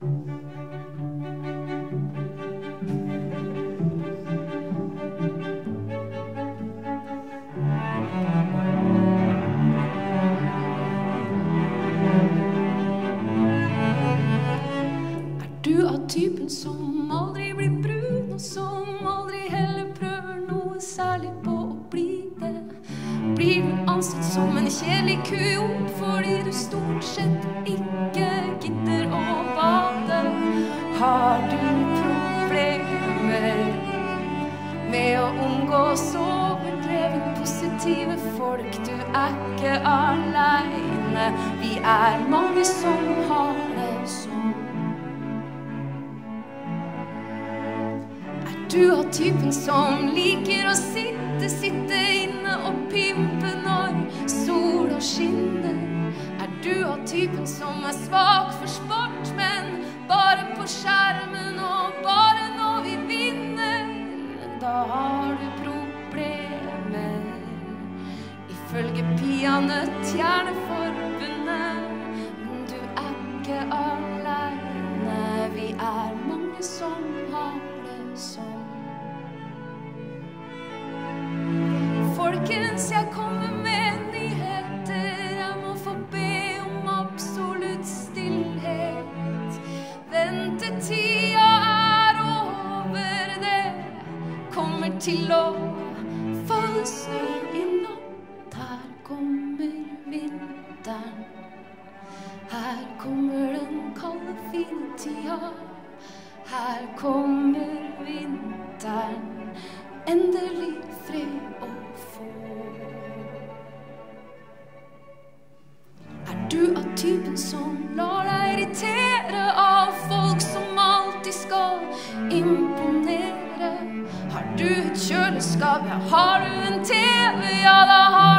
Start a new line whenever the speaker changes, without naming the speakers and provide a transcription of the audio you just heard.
Er du av typen som aldri blir brun, og som aldri heller prøver noe særlig på å bli det? Blir du ansett som en kjedelig kujon fordi du stort sett ikke gidder? Har du problemer med å omgås overdreven positive folk? Du er ikke aleine, vi er mange som har det sånn. Er du av typen som liker å sitte, sitte inne og pimpe når sola skinner? Er du av typen som er svak for sport, har du problemer. Ifølge Peanøtthjerneforbundet. Men du er ikke aleine, vi er kommer til å falle snø i natt. Her kommer vinteren. Her kommer den kalde, fine tida. Her kommer vinteren. Endelig fred å få. Er du av typen som lar deg irritere du et kjøleskap? Har du en TV? Ja, da har